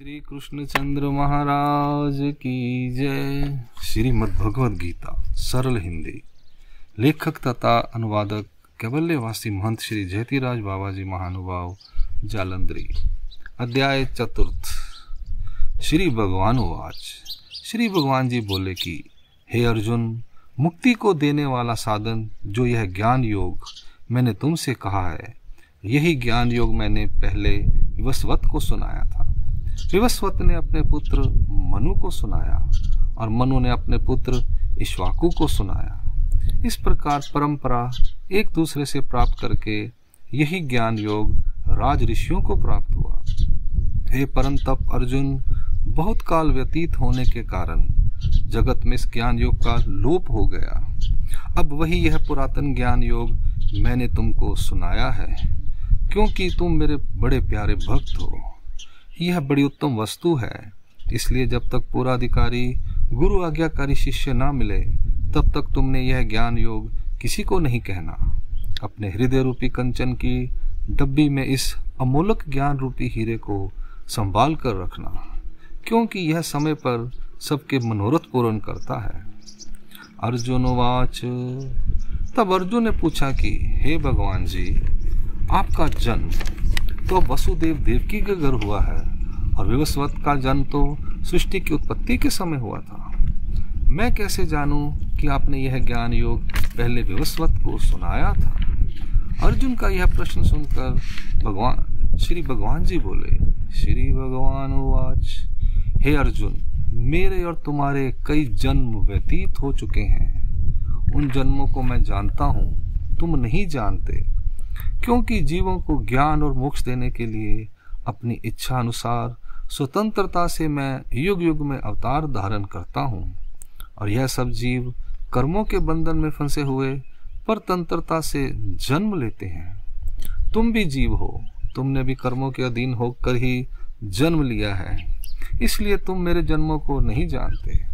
श्री कृष्णचंद्र महाराज की जय। श्रीमद् भगवद गीता सरल हिंदी। लेखक तथा अनुवादक कैवल्यवासी महंत श्री जयतीराज बाबा जी महानुभाव जालंधरी अध्याय चतुर्थ। श्री भगवान वाच श्री भगवान जी बोले कि, हे अर्जुन, मुक्ति को देने वाला साधन, जो यह ज्ञान योग मैंने तुमसे कहा है, यही ज्ञान योग मैंने पहले विवस्वत को सुनाया था। विवस्वत ने अपने पुत्र मनु को सुनाया और मनु ने अपने पुत्र इश्वाकु को सुनाया। इस प्रकार परंपरा एक दूसरे से प्राप्त करके यही ज्ञान योग राज ऋषियों को प्राप्त हुआ। हे परम तप अर्जुन, बहुत काल व्यतीत होने के कारण जगत में इस ज्ञान योग का लोप हो गया। अब वही यह पुरातन ज्ञान योग मैंने तुमको सुनाया है, क्योंकि तुम मेरे बड़े प्यारे भक्त हो। यह बड़ी उत्तम वस्तु है। इसलिए जब तक पूरा अधिकारी गुरु आज्ञाकारी शिष्य ना मिले, तब तक तुमने यह ज्ञान योग किसी को नहीं कहना। अपने हृदय रूपी कंचन की डब्बी में इस अमूलक ज्ञान रूपी हीरे को संभाल कर रखना, क्योंकि यह समय पर सबके मनोरथ पूर्ण करता है। अर्जुन वाच तब अर्जुन ने पूछा कि, हे भगवान जी, आपका जन्म तो वसुदेव देवकी के घर हुआ है, और विवस्वत का जन्म तो सृष्टि की उत्पत्ति के समय हुआ था। मैं कैसे जानूं कि आपने यह ज्ञान योग पहले विवस्वत को सुनाया था? अर्जुन का यह प्रश्न सुनकर भगवान, श्री भगवान जी बोले, श्री भगवान वाच हे अर्जुन, मेरे और तुम्हारे कई जन्म व्यतीत हो चुके हैं। उन जन्मों को मैं जानता हूँ, तुम नहीं जानते। क्योंकि जीवों को ज्ञान और मोक्ष देने के लिए अपनी इच्छा अनुसार स्वतंत्रता से मैं युग युग में अवतार धारण करता हूँ। और यह सब जीव कर्मों के बंधन में फंसे हुए परतंत्रता से जन्म लेते हैं। तुम भी जीव हो, तुमने भी कर्मों के अधीन होकर ही जन्म लिया है। इसलिए तुम मेरे जन्मों को नहीं जानते।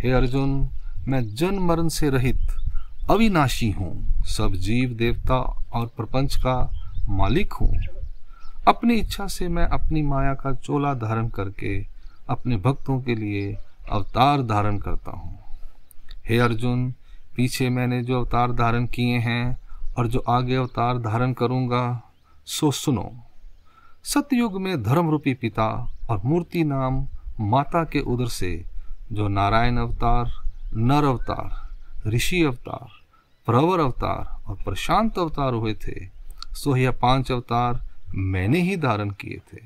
हे अर्जुन, मैं जन्म मरण से रहित अविनाशी हूँ। सब जीव देवता और प्रपंच का मालिक हूँ। अपनी इच्छा से मैं अपनी माया का चोला धारण करके अपने भक्तों के लिए अवतार धारण करता हूँ। हे अर्जुन, पीछे मैंने जो अवतार धारण किए हैं और जो आगे अवतार धारण करूँगा, सो सुनो। सतयुग में धर्म रूपी पिता और मूर्ति नाम माता के उदर से जो नारायण अवतार, नर अवतार, ऋषि अवतार प्रवर अवतार और प्रशांत अवतार हुए थे, सो यह पाँच अवतार मैंने ही धारण किए थे।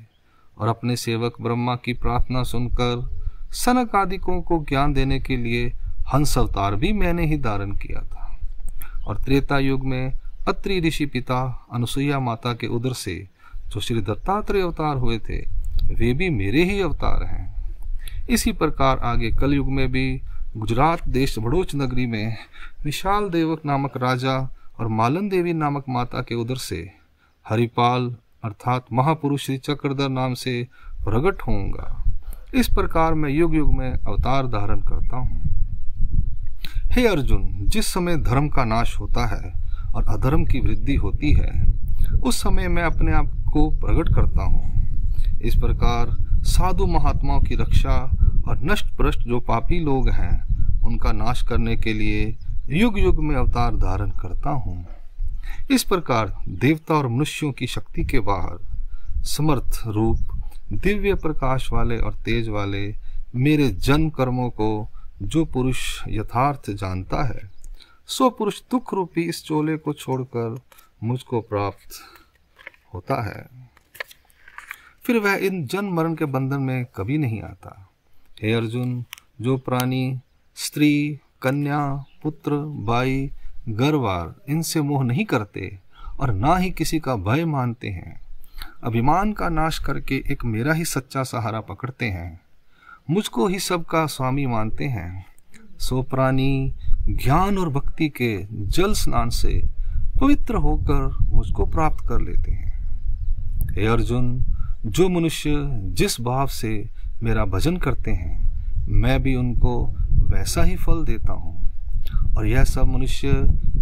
और अपने सेवक ब्रह्मा की प्रार्थना सुनकर सनक आदिकों को ज्ञान देने के लिए हंस अवतार भी मैंने ही धारण किया था। और त्रेता युग में अत्रि ऋषि पिता अनुसुईया माता के उदर से जो श्री दत्तात्रेय अवतार हुए थे, वे भी मेरे ही अवतार हैं। इसी प्रकार आगे कलयुग में भी गुजरात देश बड़ोच नगरी में विशाल देवक नामक राजा और मालन देवी नामक माता के उदर से हरिपाल अर्थात महापुरुष श्री चक्रधर नाम से प्रकट होऊँगा। इस प्रकार मैं युग युग में अवतार धारण करता हूँ। हे अर्जुन, जिस समय धर्म का नाश होता है और अधर्म की वृद्धि होती है, उस समय मैं अपने आप को प्रकट करता हूँ। इस प्रकार साधु महात्माओं की रक्षा और नष्ट भ्रष्ट जो पापी लोग हैं, उनका नाश करने के लिए युग युग में अवतार धारण करता हूँ। इस प्रकार देवता और मनुष्यों की शक्ति के बाहर समर्थ रूप, दिव्य प्रकाश वाले और तेज वाले मेरे जन्म कर्मों को जो पुरुष यथार्थ जानता है, सो पुरुष दुख रूपी इस चोले को छोड़कर मुझको प्राप्त होता है। फिर वह इन जन्म मरण के बंधन में कभी नहीं आता। हे अर्जुन, जो प्राणी, स्त्री, कन्या, पुत्र भाई गरवार इनसे मोह नहीं करते और ना ही किसी का भय मानते हैं, अभिमान का नाश करके एक मेरा ही सच्चा सहारा पकड़ते हैं, मुझको ही सबका स्वामी मानते हैं। सो प्राणी, ज्ञान और भक्ति के जल स्नान से पवित्र होकर मुझको प्राप्त कर लेते हैं। हे अर्जुन जो मनुष्य जिस भाव से मेरा भजन करते हैं, मैं भी उनको वैसा ही फल देता हूँ। और यह सब मनुष्य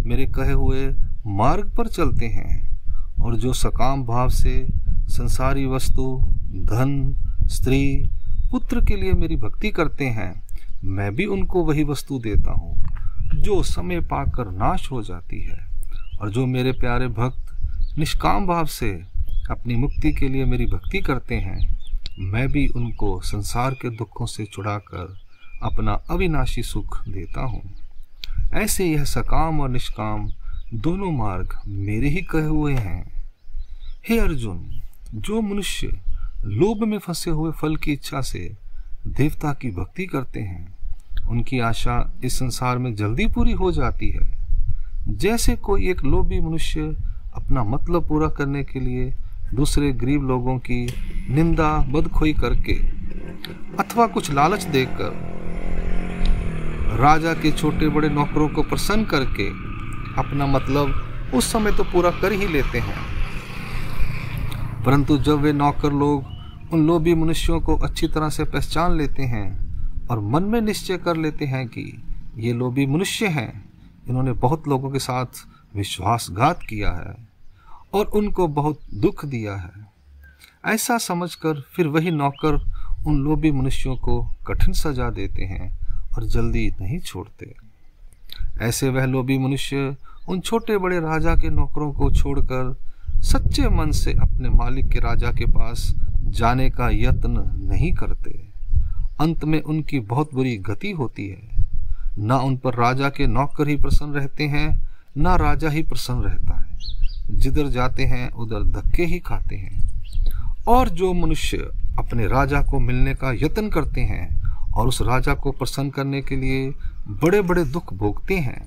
मेरे कहे हुए मार्ग पर चलते हैं। और जो सकाम भाव से संसारी वस्तु, धन, स्त्री, पुत्र के लिए मेरी भक्ति करते हैं, मैं भी उनको वही वस्तु देता हूँ, जो समय पाकर नाश हो जाती है। और जो मेरे प्यारे भक्त निष्काम भाव से अपनी मुक्ति के लिए मेरी भक्ति करते हैं, मैं भी उनको संसार के दुखों से छुड़ाकर अपना अविनाशी सुख देता हूँ। ऐसे यह सकाम और निष्काम दोनों मार्ग मेरे ही कहे हुए हैं। हे अर्जुन, जो मनुष्य लोभ में फंसे हुए फल की इच्छा से देवता की भक्ति करते हैं, उनकी आशा इस संसार में जल्दी पूरी हो जाती है। जैसे कोई एक लोभी मनुष्य अपना मतलब पूरा करने के लिए दूसरे गरीब लोगों की निंदा बदखोई करके अथवा कुछ लालच देकर राजा के छोटे बड़े नौकरों को प्रसन्न करके अपना मतलब उस समय तो पूरा कर ही लेते हैं। परंतु जब वे नौकर लोग उन लोभी मनुष्यों को अच्छी तरह से पहचान लेते हैं और मन में निश्चय कर लेते हैं कि ये लोभी मनुष्य हैं, इन्होंने बहुत लोगों के साथ विश्वासघात किया है। और उनको बहुत दुख दिया है। ऐसा समझकर फिर वही नौकर उन लोभी मनुष्यों को कठिन सजा देते हैं और जल्दी नहीं छोड़ते। ऐसे वह लोभी मनुष्य उन छोटे बड़े राजा के नौकरों को छोड़कर सच्चे मन से अपने मालिक के राजा के पास जाने का यत्न नहीं करते। अंत में उनकी बहुत बुरी गति होती है। ना उन पर राजा के नौकर ही प्रसन्न रहते हैं, ना राजा ही प्रसन्न रहता है। जिधर जाते हैं, उधर धक्के ही खाते हैं। और जो मनुष्य अपने राजा को मिलने का यत्न करते हैं और उस राजा को प्रसन्न करने के लिए बड़े बड़े दुख भोगते हैं,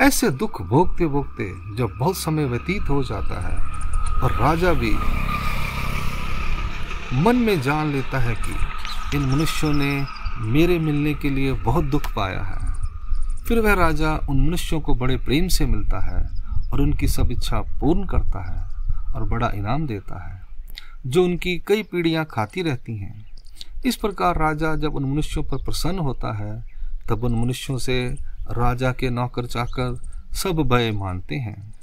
ऐसे दुख भोगते भोगते जब बहुत समय व्यतीत हो जाता है और राजा भी मन में जान लेता है कि इन मनुष्यों ने मेरे मिलने के लिए बहुत दुख पाया है। फिर वह राजा उन मनुष्यों को बड़े प्रेम से मिलता है और उनकी सब इच्छा पूर्ण करता है और बड़ा इनाम देता है, जो उनकी कई पीढ़ियाँ खाती रहती हैं। इस प्रकार राजा जब उन मनुष्यों पर प्रसन्न होता है, तब उन मनुष्यों से राजा के नौकर चाकर सब भय मानते हैं।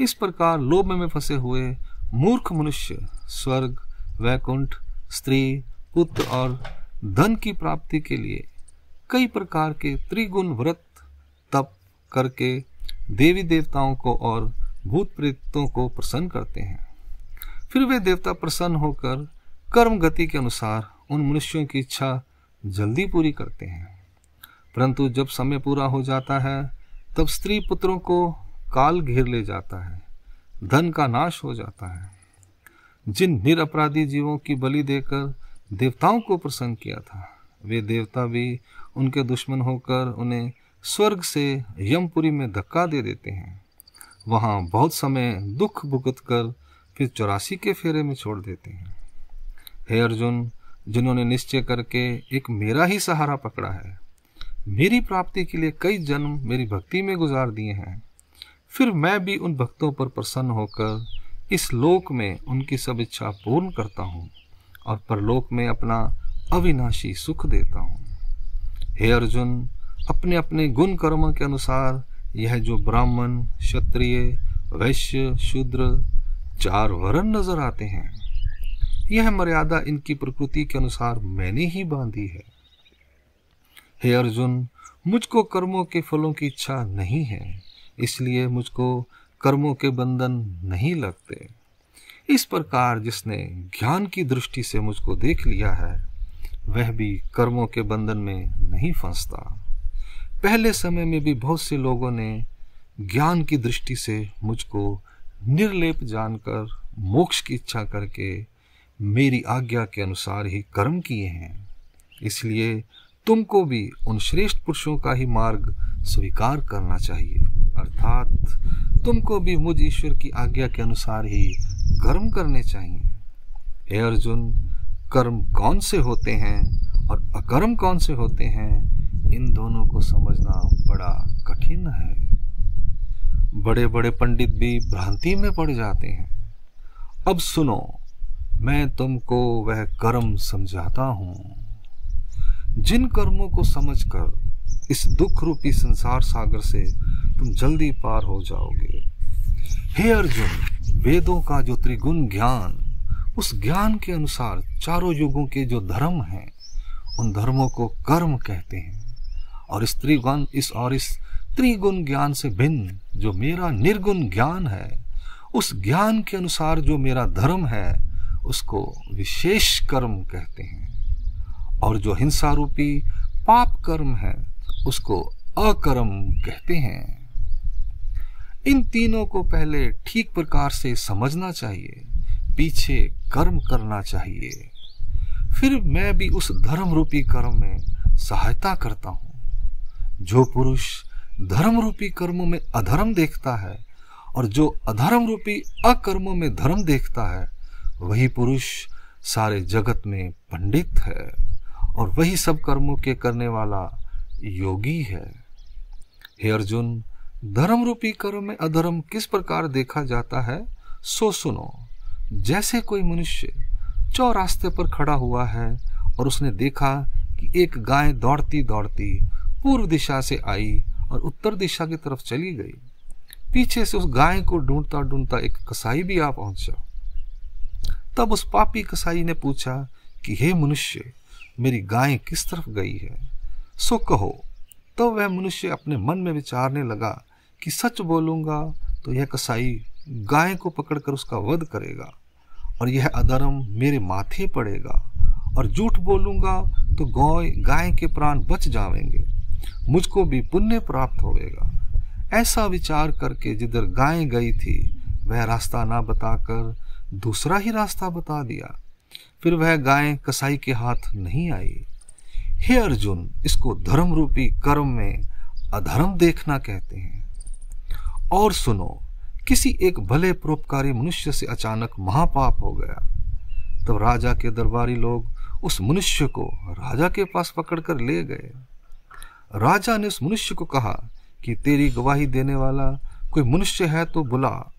इस प्रकार लोभ में फंसे हुए मूर्ख मनुष्य, स्वर्ग, वैकुंठ, स्त्री, पुत्र और धन की प्राप्ति के लिए कई प्रकार के त्रिगुण व्रत तप करके देवी देवताओं को और भूत प्रेतों को प्रसन्न करते हैं। फिर वे देवता प्रसन्न होकर कर्म गति के अनुसार उन मनुष्यों की इच्छा जल्दी पूरी करते हैं। परंतु जब समय पूरा हो जाता है, तब स्त्री पुत्रों को काल घेर ले जाता है, धन का नाश हो जाता है। जिन निरअपराधी जीवों की बलि देकर देवताओं को प्रसन्न किया था, वे देवता भी उनके दुश्मन होकर उन्हें स्वर्ग से यमपुरी में धक्का दे देते हैं। वहाँ बहुत समय दुख भुगत कर फिर चौरासी के फेरे में छोड़ देते हैं। हे अर्जुन, जिन्होंने निश्चय करके एक मेरा ही सहारा पकड़ा है, मेरी प्राप्ति के लिए कई जन्म मेरी भक्ति में गुजार दिए हैं। फिर मैं भी उन भक्तों पर प्रसन्न होकर इस लोक में उनकी सब इच्छा पूर्ण करता हूँ और परलोक में अपना अविनाशी सुख देता हूँ। हे अर्जुन अपने अपने गुण कर्म के अनुसार यह जो ब्राह्मण, क्षत्रिय, वैश्य, शूद्र, चार वर्ण नज़र आते हैं, यह मर्यादा इनकी प्रकृति के अनुसार मैंने ही बांधी है। हे अर्जुन, मुझको कर्मों के फलों की इच्छा नहीं है, इसलिए मुझको कर्मों के बंधन नहीं लगते। इस प्रकार जिसने ज्ञान की दृष्टि से मुझको देख लिया है, वह भी कर्मों के बंधन में नहीं फंसता। पहले समय में भी बहुत से लोगों ने ज्ञान की दृष्टि से मुझको निर्लेप जानकर, मोक्ष की इच्छा करके मेरी आज्ञा के अनुसार ही कर्म किए हैं। इसलिए तुमको भी उन श्रेष्ठ पुरुषों का ही मार्ग स्वीकार करना चाहिए। अर्थात तुमको भी मुझ ईश्वर की आज्ञा के अनुसार ही कर्म करने चाहिए। हे अर्जुन, कर्म कौन से होते हैं और अकर्म कौन से होते हैं? इन दोनों को समझना बड़ा कठिन है। बड़े बड़े पंडित भी भ्रांति में पड़ जाते हैं। अब सुनो, मैं तुमको वह कर्म समझाता हूँ। जिन कर्मों को समझकर इस दुख रूपी संसार सागर से तुम जल्दी पार हो जाओगे। हे अर्जुन, वेदों का जो त्रिगुण ज्ञान, उस ज्ञान के अनुसार चारों युगों के जो धर्म हैं, उन धर्मों को कर्म कहते हैं। और इस त्रिगुण, इस और इस त्रिगुण ज्ञान से भिन्न जो मेरा निर्गुण ज्ञान है, उस ज्ञान के अनुसार जो मेरा धर्म है, उसको विशेष कर्म कहते हैं। और जो हिंसा रूपी पाप कर्म है, उसको अकर्म कहते हैं। इन तीनों को पहले ठीक प्रकार से समझना चाहिए, पीछे कर्म करना चाहिए। फिर मैं भी उस धर्म रूपी कर्म में सहायता करता हूँ। जो पुरुष धर्म रूपी कर्मों में अधर्म देखता है और जो अधर्म रूपी अकर्मों में धर्म देखता है, वही पुरुष सारे जगत में पंडित है और वही सब कर्मों के करने वाला योगी है। हे अर्जुन धर्म रूपी कर्म में अधर्म किस प्रकार देखा जाता है, सो सुनो। जैसे कोई मनुष्य चौरास्ते पर खड़ा हुआ है और उसने देखा कि एक गाय दौड़ती दौड़ती पूर्व दिशा से आई और उत्तर दिशा की तरफ़ चली गई। पीछे से उस गाय को ढूंढता ढूंढता एक कसाई भी आ पहुँचा। तब उस पापी कसाई ने पूछा कि, हे मनुष्य, मेरी गाय किस तरफ़ गई है? सो कहो। तो वह मनुष्य अपने मन में विचारने लगा कि, सच बोलूँगा तो यह कसाई गाय को पकड़कर उसका वध करेगा और यह अधर्म मेरे माथे पड़ेगा और झूठ बोलूँगा तो गाय गाय के प्राण बच जावेंगे मुझको भी पुण्य प्राप्त होगा ऐसा विचार करके जिधर गाय गई थी, वह रास्ता ना बताकर दूसरा ही रास्ता बता दिया। फिर वह गाय कसाई के हाथ नहीं आई। हे अर्जुन, इसको धर्म रूपी कर्म में अधर्म देखना कहते हैं। और सुनो, किसी एक भले परोपकारी मनुष्य से अचानक महापाप हो गया। तब राजा के दरबारी लोग उस मनुष्य को राजा के पास पकड़कर ले गए। राजा ने उस मनुष्य को कहा कि तेरी गवाही देने वाला कोई मनुष्य है तो बुला,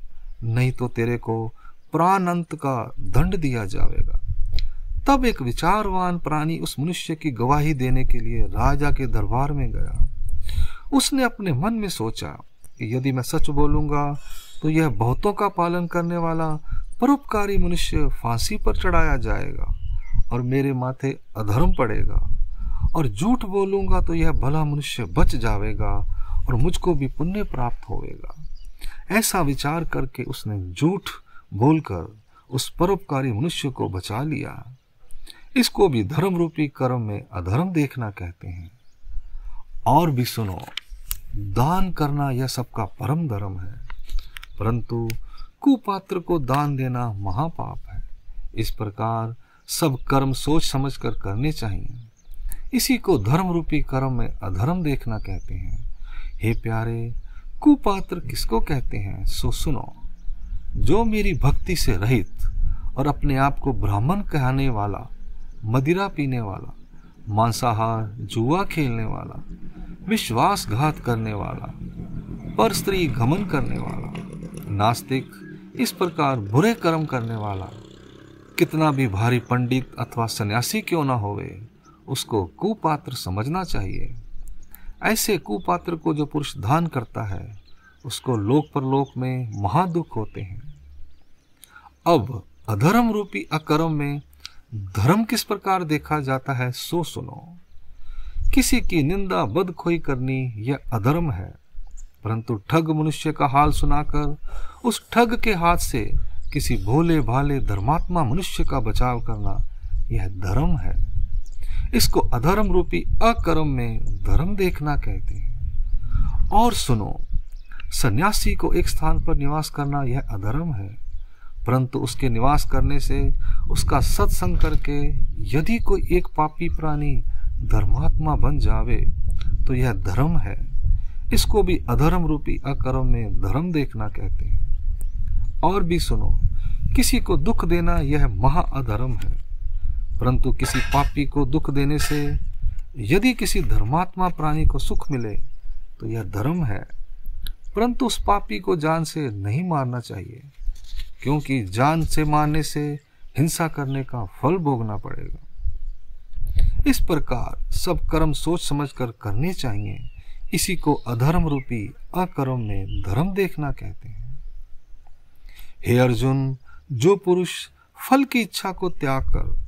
नहीं तो तेरे को प्राणंत का दंड दिया जाएगा। तब एक विचारवान प्राणी उस मनुष्य की गवाही देने के लिए राजा के दरबार में गया। उसने अपने मन में सोचा कि यदि मैं सच बोलूँगा तो यह बहुतों का पालन करने वाला परोपकारी मनुष्य फांसी पर चढ़ाया जाएगा और मेरे माथे अधर्म पड़ेगा। और झूठ बोलूँगा तो यह भला मनुष्य बच जाएगा और मुझको भी पुण्य प्राप्त होगा ऐसा विचार करके उसने झूठ बोलकर उस परोपकारी मनुष्य को बचा लिया। इसको भी धर्म रूपी कर्म में अधर्म देखना कहते हैं। और भी सुनो, दान करना यह सबका परम धर्म है, परंतु कुपात्र को दान देना महापाप है। इस प्रकार सब कर्म सोच समझ कर करने चाहिए। इसी को धर्म रूपी कर्म में अधर्म देखना कहते हैं। हे प्यारे, कुपात्र किसको कहते हैं, सो सुनो। जो मेरी भक्ति से रहित और अपने आप को ब्राह्मण कहने वाला, मदिरा पीने वाला, मांसाहार, जुआ खेलने वाला, विश्वासघात करने वाला, पर स्त्री घमन करने वाला, नास्तिक, इस प्रकार बुरे कर्म करने वाला, कितना भी भारी पंडित अथवा सन्यासी क्यों ना होवे उसको कुपात्र समझना चाहिए। ऐसे कुपात्र को जो पुरुष दान करता है, उसको लोक परलोक में महादुख होते हैं। अब अधर्म रूपी अकर्म में धर्म किस प्रकार देखा जाता है, सो सुनो। किसी की निंदा बदखोई करनी यह अधर्म है, परंतु ठग मनुष्य का हाल सुनाकर उस ठग के हाथ से किसी भोले भाले धर्मात्मा मनुष्य का बचाव करना यह धर्म है। इसको अधर्म रूपी अकर्म में धर्म देखना कहते हैं। और सुनो, सन्यासी को एक स्थान पर निवास करना यह अधर्म है, परंतु उसके निवास करने से उसका सत्संग करके यदि कोई एक पापी प्राणी धर्मात्मा बन जावे तो यह धर्म है। इसको भी अधर्म रूपी अकर्म में धर्म देखना कहते हैं। और भी सुनो, किसी को दुख देना यह महा अधर्म है। परंतु किसी पापी को दुख देने से यदि किसी धर्मात्मा प्राणी को सुख मिले तो यह धर्म है। परंतु उस पापी को जान से नहीं मारना चाहिए, क्योंकि जान से मारने से हिंसा करने का फल भोगना पड़ेगा। इस प्रकार सब कर्म सोच समझ कर करने चाहिए। इसी को अधर्म रूपी अकर्म में धर्म देखना कहते हैं। हे अर्जुन, जो पुरुष फल की इच्छा को त्याग कर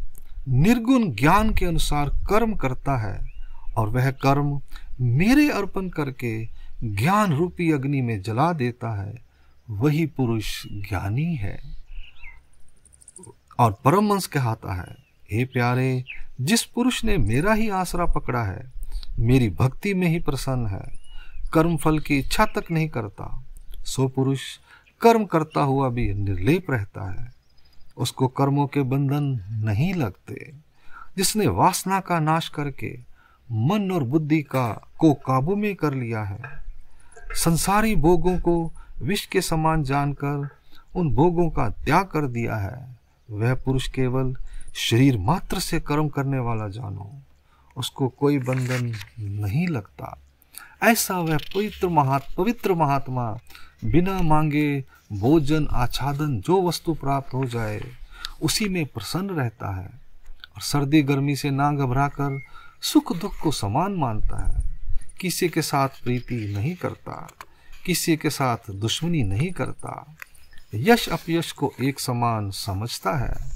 निर्गुण ज्ञान के अनुसार कर्म करता है और वह कर्म मेरे अर्पण करके ज्ञान रूपी अग्नि में जला देता है, वही पुरुष ज्ञानी है और परमंश कहता है, हे प्यारे, जिस पुरुष ने मेरा ही आसरा पकड़ा है, मेरी भक्ति में ही प्रसन्न है, कर्म फल की इच्छा तक नहीं करता, सो पुरुष कर्म करता हुआ भी निर्लेप रहता है। उसको कर्मों के बंधन नहीं लगते। जिसने वासना का नाश करके मन और बुद्धि का को काबू में कर लिया है, संसारी भोगों को विष के समान जानकर, उन भोगों का त्याग कर दिया है, वह पुरुष केवल शरीर मात्र से कर्म करने वाला जानो, उसको कोई बंधन नहीं लगता। ऐसा वह पवित्र महात पवित्र महात्मा बिना मांगे भोजन, आच्छादन, जो वस्तु प्राप्त हो जाए, उसी में प्रसन्न रहता है और सर्दी, गर्मी से ना घबरा कर सुख दुख को समान मानता है। किसी के साथ प्रीति नहीं करता, किसी के साथ दुश्मनी नहीं करता। यश अपयश को एक समान समझता है।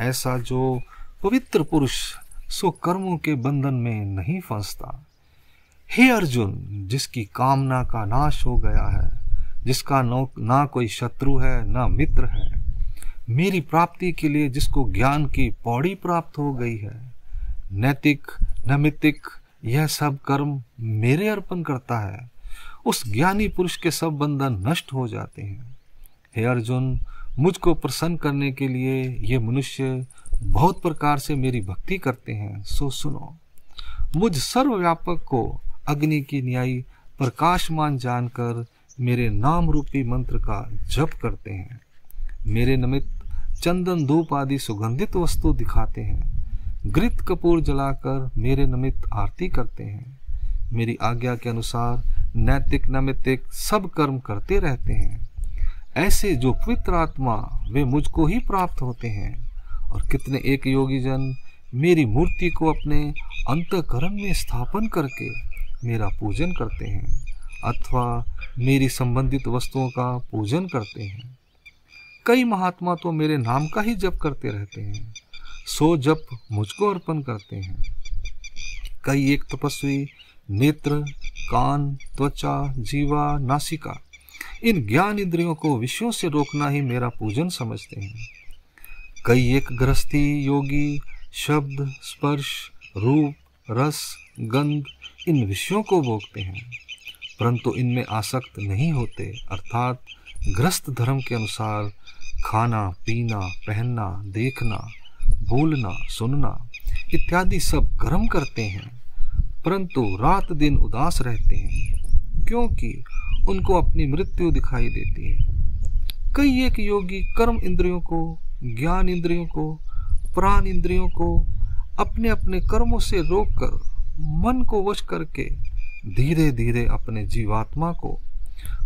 ऐसा जो पवित्र पुरुष सो कर्मों के बंधन में नहीं फंसता। हे अर्जुन, जिसकी कामना का नाश हो गया है जिसका नो, ना कोई शत्रु है, ना मित्र है। मेरी प्राप्ति के लिए जिसको ज्ञान की पौड़ी प्राप्त हो गई है, नैतिक नैमितिक यह सब कर्म मेरे अर्पण करता है। उस ज्ञानी पुरुष के सब बंधन नष्ट हो जाते हैं। हे अर्जुन, मुझको प्रसन्न करने के लिए ये मनुष्य बहुत प्रकार से मेरी भक्ति करते हैं। सो सुनो, मुझ सर्वव्यापक को अग्नि की न्यायी प्रकाशमान जानकर मेरे नाम रूपी मंत्र का जप करते हैं। मेरे निमित्त चंदन धूप आदि सुगंधित वस्तु दिखाते हैं। घृत कपूर जलाकर मेरे निमित्त आरती करते हैं। मेरी आज्ञा के अनुसार नैतिक नैमित्तिक सब कर्म करते रहते हैं। ऐसे जो पवित्र आत्मा वे मुझको ही प्राप्त होते हैं। और कितने एक योगी जन मेरी मूर्ति को अपने अंतकरण में स्थापन करके मेरा पूजन करते हैं। अथवा मेरी संबंधित वस्तुओं का पूजन करते हैं। कई महात्मा तो मेरे नाम का ही जप करते रहते हैं। सो जप मुझको अर्पण करते हैं। कई एक तपस्वी, नेत्र, कान, त्वचा, जीवा, नासिका, इन ज्ञान इंद्रियों को विषयों से रोकना ही मेरा पूजन समझते हैं। कई एक गृहस्थी, योगी, शब्द, स्पर्श, रूप, रस, गंध, इन विषयों को भोगते हैं। परंतु इनमें आसक्त नहीं होते, अर्थात ग्रस्त धर्म के अनुसार खाना, पीना, पहनना, देखना, बोलना, सुनना, इत्यादि सब कर्म करते हैं, परंतु रात दिन उदास रहते हैं, क्योंकि उनको अपनी मृत्यु दिखाई देती है। कई एक योगी कर्म इंद्रियों को, ज्ञान इंद्रियों को, प्राण इंद्रियों को अपने अपने कर्मों से रोककर मन को वश करके धीरे धीरे अपने जीवात्मा को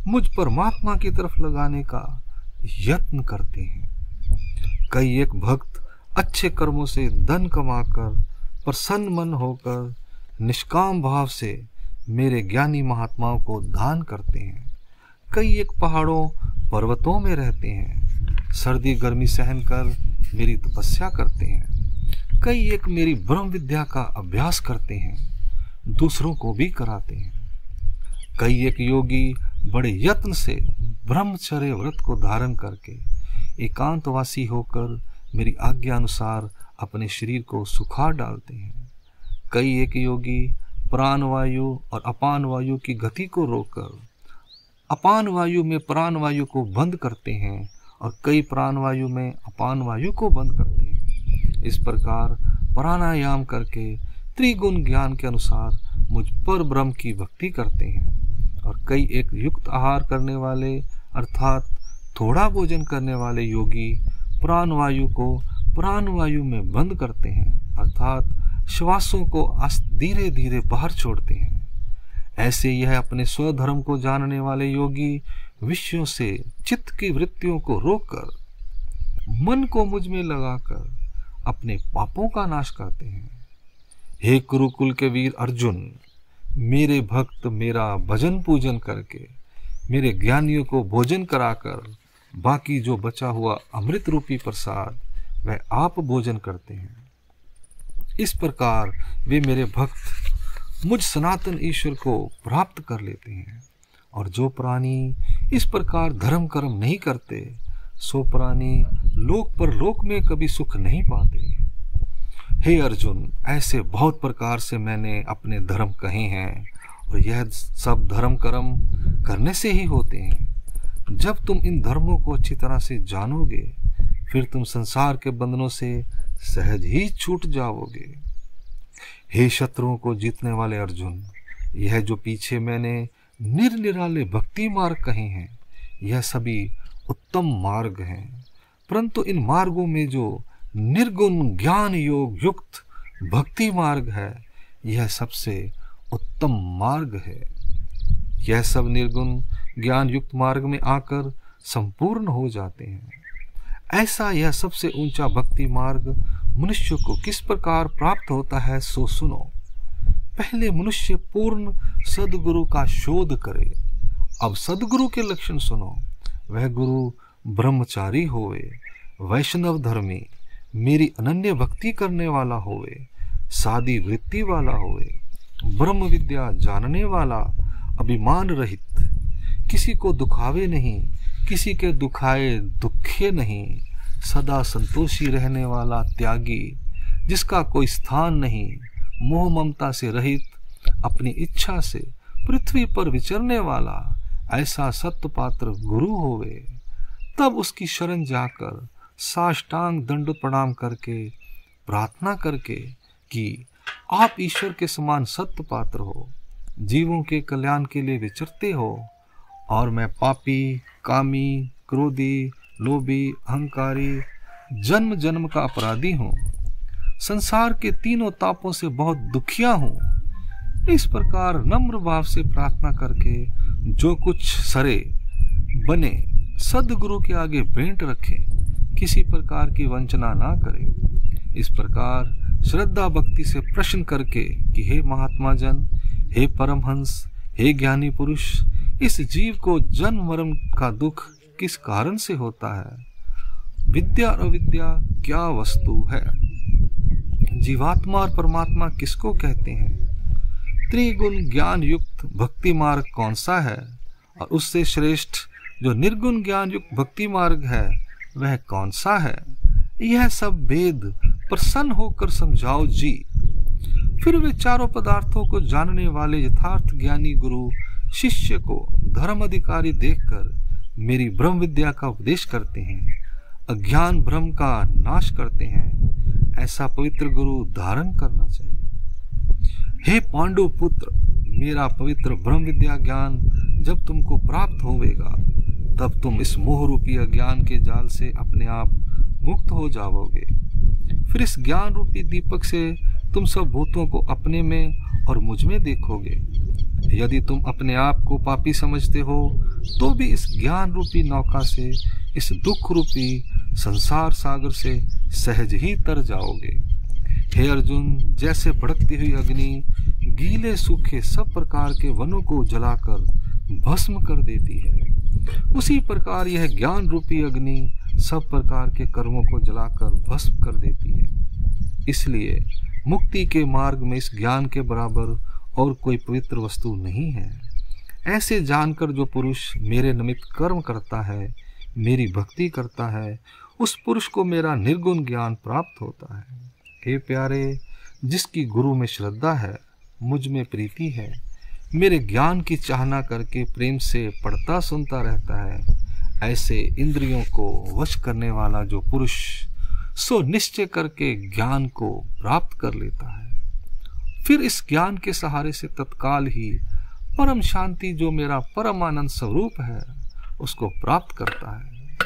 मुझ परमात्मा की तरफ़ लगाने का यत्न करते हैं। कई एक भक्त अच्छे कर्मों से धन कमाकर, प्रसन्न मन होकर, निष्काम भाव से मेरे ज्ञानी महात्माओं को दान करते हैं। कई एक पहाड़ों, पर्वतों में रहते हैं। सर्दी, गर्मी सहन कर मेरी तपस्या करते हैं। कई एक मेरी ब्रह्म विद्या का अभ्यास करते हैं। दूसरों को भी कराते हैं। कई एक योगी बड़े यत्न से ब्रह्मचर्य व्रत को धारण करके एकांतवासी होकर मेरी आज्ञा अनुसार अपने शरीर को सुखा डालते हैं। कई एक योगी प्राण वायु और अपान वायु की गति को रोककर अपान वायु में प्राण वायु को बंद करते हैं और कई प्राण वायु में अपान वायु को बंद करते हैं। इस प्रकार प्राणायाम करके त्रिगुण ज्ञान के अनुसार मुझ पर ब्रह्म की भक्ति करते हैं और कई एक युक्त आहार करने वाले, अर्थात थोड़ा भोजन करने वाले योगी प्राण वायु को प्राण वायु में बंद करते हैं, अर्थात श्वासों को धीरे धीरे बाहर छोड़ते हैं। ऐसे यह अपने स्वधर्म को जानने वाले योगी विषयों से चित्त की वृत्तियों को रोककर, मन को मुझमें लगाकर अपने पापों का नाश करते हैं। हे कुरुकुल के वीर अर्जुन, मेरे भक्त मेरा भजन पूजन करके, मेरे ज्ञानियों को भोजन कराकर, बाकी जो बचा हुआ अमृत रूपी प्रसाद, वह आप भोजन करते हैं। इस प्रकार वे मेरे भक्त मुझ सनातन ईश्वर को प्राप्त कर लेते हैं, और जो प्राणी इस प्रकार धर्म कर्म नहीं करते, सो प्राणी लोक पर लोक में कभी सुख नहीं पाते। हे अर्जुन, ऐसे बहुत प्रकार से मैंने अपने धर्म कहे हैं और यह सब धर्म कर्म करने से ही होते हैं। जब तुम इन धर्मों को अच्छी तरह से जानोगे, फिर तुम संसार के बंधनों से सहज ही छूट जाओगे। हे शत्रुओं को जीतने वाले अर्जुन, यह जो पीछे मैंने निरनिराले भक्ति मार्ग कहे हैं, यह सभी उत्तम मार्ग हैं। परंतु इन मार्गों में जो निर्गुण ज्ञान योग युक्त भक्ति मार्ग है। यह सबसे उत्तम मार्ग है। यह सब निर्गुण ज्ञान युक्त मार्ग में आकर संपूर्ण हो जाते हैं। ऐसा यह सबसे ऊँचा भक्ति मार्ग मनुष्य को किस प्रकार प्राप्त होता है, सो सुनो। पहले मनुष्य पूर्ण सदगुरु का शोध करे। अब सदगुरु के लक्षण सुनो। वह गुरु ब्रह्मचारी होवे, वैष्णव धर्मी मेरी अनन्य भक्ति करने वाला होवे, सादी वृत्ति वाला होवे, ब्रह्म विद्या जानने वाला, अभिमान रहित। किसी को दुखावे नहीं, किसी के दुखाए दुखे नहीं, सदा संतोषी रहने वाला त्यागी, जिसका कोई स्थान नहीं, मोह ममता से रहित, अपनी इच्छा से पृथ्वी पर विचरने वाला, ऐसा सत्य पात्र गुरु होवे। तब उसकी शरण जाकर साष्टांग दंड प्रणाम करके, प्रार्थना करके कि आप ईश्वर के समान सत्य पात्र हो, जीवों के कल्याण के लिए विचरते हो, और मैं पापी, कामी, क्रोधी, लोभी, अहंकारी जन्म जन्म का अपराधी हूँ। संसार के तीनों तापों से बहुत दुखिया हूँ। इस प्रकार नम्र भाव से प्रार्थना करके जो कुछ सरे, बने, सदगुरु के आगे भेंट रखें। किसी प्रकार की वंचना ना करें। इस प्रकार श्रद्धा भक्ति से प्रश्न करके कि हे महात्मा जन, हे परमहंस, हे ज्ञानी पुरुष, इस जीव को जन्म मरण का दुख किस कारण से होता है? विद्या और अविद्या क्या वस्तु है? जीवात्मा और परमात्मा किसको कहते हैं? त्रिगुण ज्ञान युक्त भक्ति मार्ग कौन सा है? और उससे श्रेष्ठ जो निर्गुण ज्ञान युक्त भक्ति मार्ग है वह कौन सा है? यह सब भेद प्रसन्न होकर समझाओ जी। फिर वे चारों पदार्थों को जानने वाले यथार्थ ज्ञानी गुरु, शिष्य को धर्म अधिकारी देखकर मेरी ब्रह्म विद्या का उपदेश करते हैं, अज्ञान भ्रम का नाश करते हैं। ऐसा पवित्र गुरु धारण करना चाहिए। हे पांडु पुत्र मेरा पवित्र ब्रह्म विद्या ज्ञान जब तुमको प्राप्त होवेगा तब तुम इस मोह रूपी अज्ञान के जाल से अपने आप मुक्त हो जाओगे। फिर इस ज्ञान रूपी दीपक से तुम सब भूतों को अपने में और मुझमें देखोगे। यदि तुम अपने आप को पापी समझते हो तो भी इस ज्ञान रूपी नौका से, इस दुख रूपी संसार सागर से सहज ही तर जाओगे। हे अर्जुन, जैसे भड़कती हुई अग्नि, गीले सूखे सब प्रकार के वनों को जलाकर भस्म कर देती है। उसी प्रकार यह ज्ञान रूपी अग्नि सब प्रकार के कर्मों को जलाकर भस्म कर देती है। इसलिए मुक्ति के मार्ग में इस ज्ञान के बराबर और कोई पवित्र वस्तु नहीं है। ऐसे जानकर जो पुरुष मेरे निमित्त कर्म करता है, मेरी भक्ति करता है, उस पुरुष को मेरा निर्गुण ज्ञान प्राप्त होता है। हे प्यारे, जिसकी गुरु में श्रद्धा है, मुझमें प्रीति है मेरे ज्ञान की चाहना करके प्रेम से पढ़ता सुनता रहता है, ऐसे इंद्रियों को वश करने वाला जो पुरुष सो निश्चय करके ज्ञान को प्राप्त कर लेता है। फिर इस ज्ञान के सहारे से तत्काल ही परम शांति जो मेरा परम आनंद स्वरूप है, उसको प्राप्त करता है।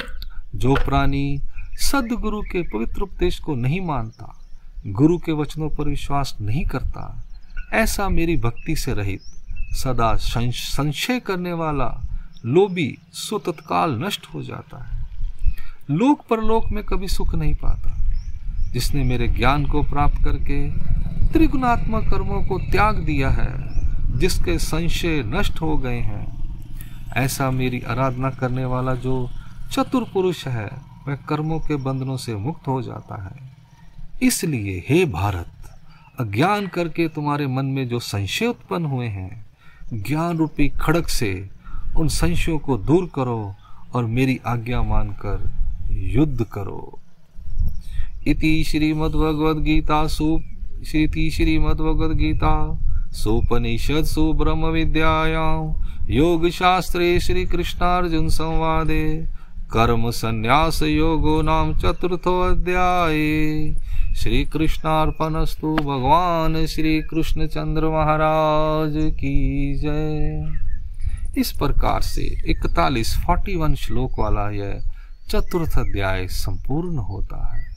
जो प्राणी सदगुरु के पवित्र उपदेश को नहीं मानता, गुरु के वचनों पर विश्वास नहीं करता, ऐसा मेरी भक्ति से रहित सदा संशय करने वाला लोभी सो तत्काल नष्ट हो जाता है। लोक परलोक में कभी सुख नहीं पाता। जिसने मेरे ज्ञान को प्राप्त करके त्रिगुणात्मक कर्मों को त्याग दिया है, जिसके संशय नष्ट हो गए हैं, ऐसा मेरी आराधना करने वाला जो चतुर पुरुष है, वह कर्मों के बंधनों से मुक्त हो जाता है। इसलिए हे भारत, अज्ञान करके तुम्हारे मन में जो संशय उत्पन्न हुए हैं ज्ञान रूपी खड़क से उन संशयों को दूर करो और मेरी आज्ञा मानकर युद्ध करो। इति श्रीमद्भगवद गीता सु श्रीति श्रीमद्भगवद गीता ब्रह्म विद्यायां योग शास्त्रे श्री कृष्णार्जुन संवादे कर्म संन्यास योगो नाम चतुर्थो अध्याय। श्री कृष्णार्पणस्तु भगवान श्री कृष्ण चंद्र महाराज की जय। इस प्रकार से इकतालीस, फोर्टी वन श्लोक वाला यह चतुर्थ अध्याय संपूर्ण होता है।